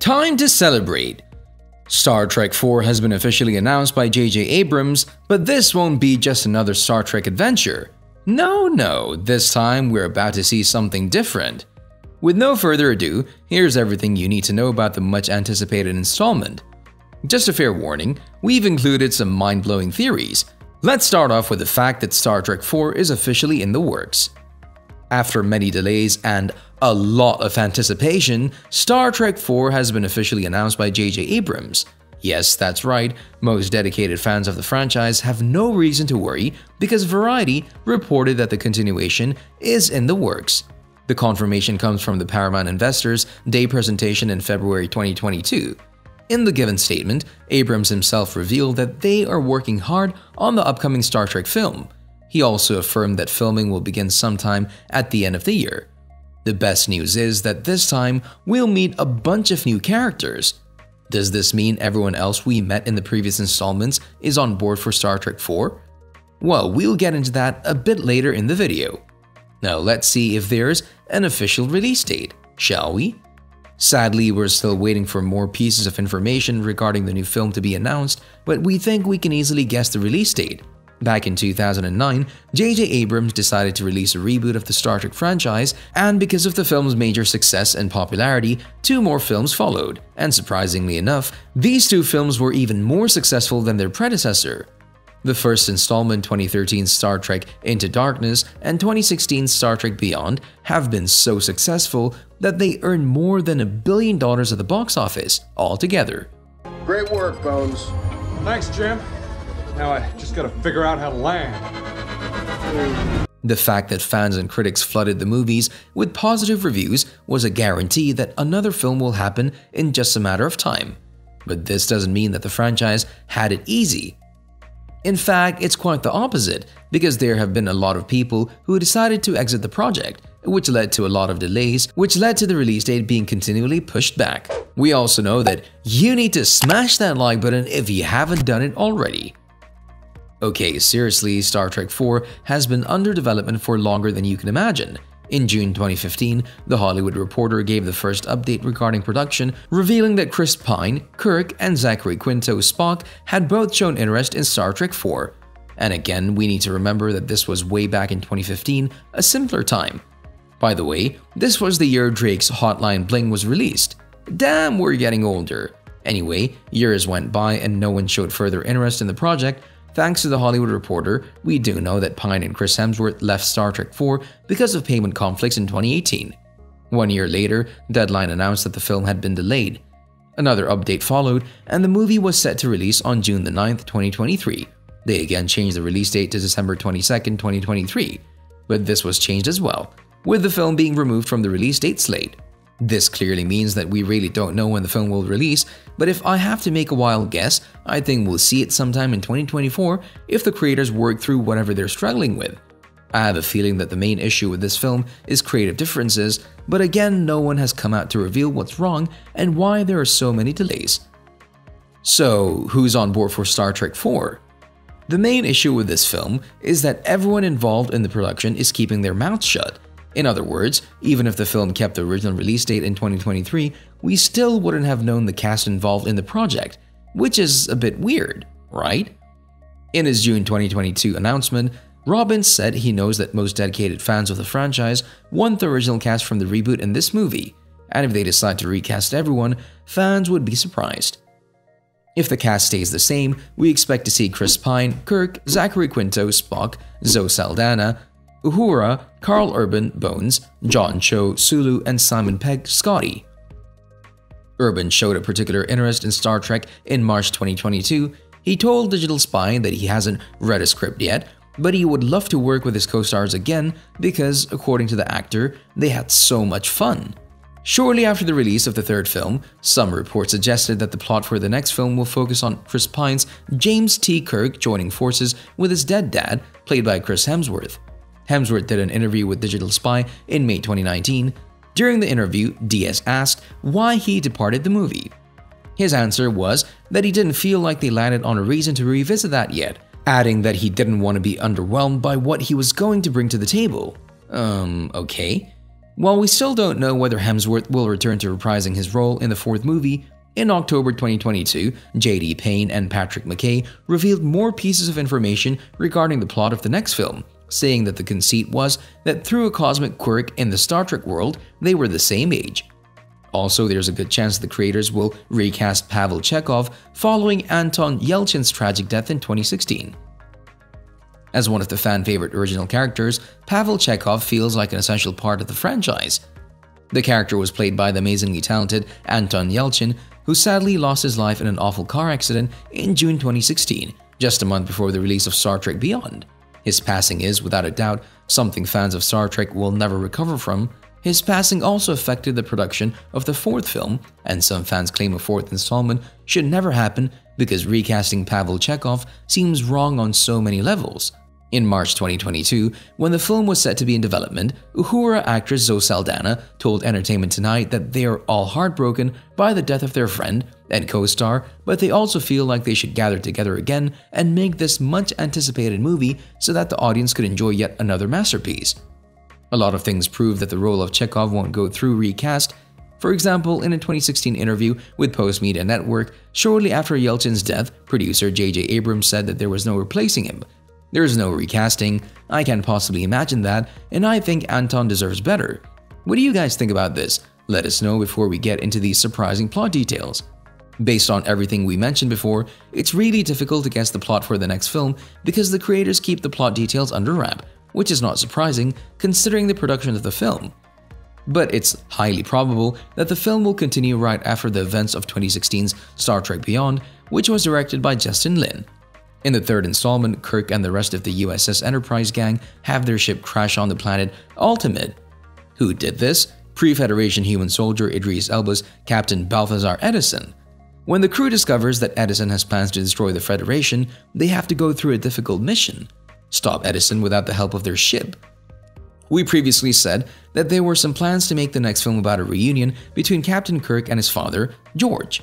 Time to celebrate! Star Trek 4 has been officially announced by J.J. Abrams, but this won't be just another Star Trek adventure. No, no, this time we're about to see something different. With no further ado, here's everything you need to know about the much anticipated installment. Just a fair warning, we've included some mind-blowing theories. Let's start off with the fact that Star Trek 4 is officially in the works. After many delays and a lot of anticipation, Star Trek 4 has been officially announced by J.J. Abrams. Yes, that's right, most dedicated fans of the franchise have no reason to worry because Variety reported that the continuation is in the works. The confirmation comes from the Paramount Investors Day presentation in February 2022. In the given statement, Abrams himself revealed that they are working hard on the upcoming Star Trek film. He also affirmed that filming will begin sometime at the end of the year. The best news is that this time we'll meet a bunch of new characters. Does this mean everyone else we met in the previous installments is on board for Star Trek 4? Well, we'll get into that a bit later in the video. Now let's see if there's an official release date, shall we? Sadly, we're still waiting for more pieces of information regarding the new film to be announced, but we think we can easily guess the release date. Back in 2009, J.J. Abrams decided to release a reboot of the Star Trek franchise, and because of the film's major success and popularity, two more films followed. And surprisingly enough, these two films were even more successful than their predecessor. The first installment 2013 Star Trek Into Darkness and 2016 Star Trek Beyond have been so successful that they earned more than a billion dollars at the box office altogether. Great work, Bones. Thanks, Jim. Now I just gotta figure out how to land. The fact that fans and critics flooded the movies with positive reviews was a guarantee that another film will happen in just a matter of time. But this doesn't mean that the franchise had it easy in fact, it's quite the opposite, because there have been a lot of people who decided to exit the project, which led to a lot of delays, which led to the release date being continually pushed back. We also know that you need to smash that like button if you haven't done it already. Okay, seriously, Star Trek 4 has been under development for longer than you can imagine, in June 2015, The Hollywood Reporter gave the first update regarding production, revealing that Chris Pine, Kirk, and Zachary Quinto Spock had both shown interest in Star Trek 4. And again, we need to remember that this was way back in 2015, a simpler time. By the way, this was the year Drake's Hotline Bling was released. Damn, we're getting older. Anyway, years went by and no one showed further interest in the project, Thanks to The Hollywood Reporter, we do know that Pine and Chris Hemsworth left Star Trek 4 because of payment conflicts in 2018. One year later, Deadline announced that the film had been delayed. Another update followed, and the movie was set to release on June 9, 2023. They again changed the release date to December 22, 2023. But this was changed as well, with the film being removed from the release date slate. This clearly means that we really don't know when the film will release, but if I have to make a wild guess, I think we'll see it sometime in 2024 if the creators work through whatever they're struggling with. I have a feeling that the main issue with this film is creative differences, but again, no one has come out to reveal what's wrong and why there are so many delays. So, who's on board for Star Trek 4? The main issue with this film is that everyone involved in the production is keeping their mouths shut in other words, even if the film kept the original release date in 2023, we still wouldn't have known the cast involved in the project, which is a bit weird, right? In his June 2022 announcement, Robbins said he knows that most dedicated fans of the franchise want the original cast from the reboot in this movie, and if they decide to recast everyone, fans would be surprised. If the cast stays the same, we expect to see Chris Pine, Kirk, Zachary Quinto, Spock, Zoe Saldana, Uhura, Karl Urban, Bones, John Cho, Sulu, and Simon Pegg, Scotty. Urban showed a particular interest in Star Trek in March 2022. He told Digital Spy that he hasn't read a script yet, but he would love to work with his co-stars again because, according to the actor, they had so much fun. Shortly after the release of the third film, some reports suggested that the plot for the next film will focus on Chris Pine's James T. Kirk joining forces with his dead dad, played by Chris Hemsworth. Hemsworth did an interview with Digital Spy in May 2019. During the interview, DS asked why he departed the movie. His answer was that he didn't feel like they landed on a reason to revisit that yet, adding that he didn't want to be underwhelmed by what he was going to bring to the table. Um, okay. While we still don't know whether Hemsworth will return to reprising his role in the fourth movie, in October 2022, J.D. Payne and Patrick McKay revealed more pieces of information regarding the plot of the next film, saying that the conceit was that through a cosmic quirk in the Star Trek world, they were the same age. Also, there's a good chance the creators will recast Pavel Chekov following Anton Yelchin's tragic death in 2016. As one of the fan favorite original characters, Pavel Chekov feels like an essential part of the franchise. The character was played by the amazingly talented Anton Yelchin, who sadly lost his life in an awful car accident in June 2016, just a month before the release of Star Trek Beyond. His passing is, without a doubt, something fans of Star Trek will never recover from. His passing also affected the production of the fourth film, and some fans claim a fourth installment should never happen because recasting Pavel Chekov seems wrong on so many levels. In March 2022, when the film was set to be in development, Uhura actress Zoe Saldana told Entertainment Tonight that they are all heartbroken by the death of their friend and co-star, but they also feel like they should gather together again and make this much anticipated movie so that the audience could enjoy yet another masterpiece. A lot of things prove that the role of Chekov won't go through recast. For example, in a 2016 interview with Postmedia Network, shortly after Yelchin's death, producer J.J. Abrams said that there was no replacing him, there is no recasting, I can't possibly imagine that, and I think Anton deserves better. What do you guys think about this? Let us know before we get into these surprising plot details. Based on everything we mentioned before, it's really difficult to guess the plot for the next film because the creators keep the plot details under wrap, which is not surprising considering the production of the film. But it's highly probable that the film will continue right after the events of 2016's Star Trek Beyond, which was directed by Justin Lin. In the third installment, Kirk and the rest of the USS Enterprise gang have their ship crash on the planet Altamid. Who did this? Pre-Federation human soldier Idris Elba's Captain Balthazar Edison. When the crew discovers that Edison has plans to destroy the Federation, they have to go through a difficult mission. Stop Edison without the help of their ship. We previously said that there were some plans to make the next film about a reunion between Captain Kirk and his father, George.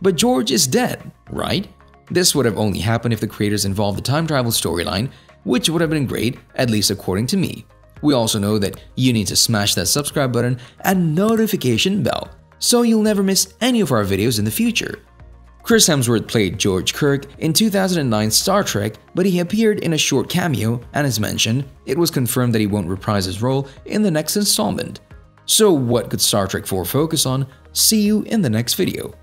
But George is dead, right? This would have only happened if the creators involved the time travel storyline, which would have been great, at least according to me. We also know that you need to smash that subscribe button and notification bell so you'll never miss any of our videos in the future. Chris Hemsworth played George Kirk in 2009's Star Trek, but he appeared in a short cameo, and as mentioned, it was confirmed that he won't reprise his role in the next installment. So what could Star Trek 4 focus on? See you in the next video.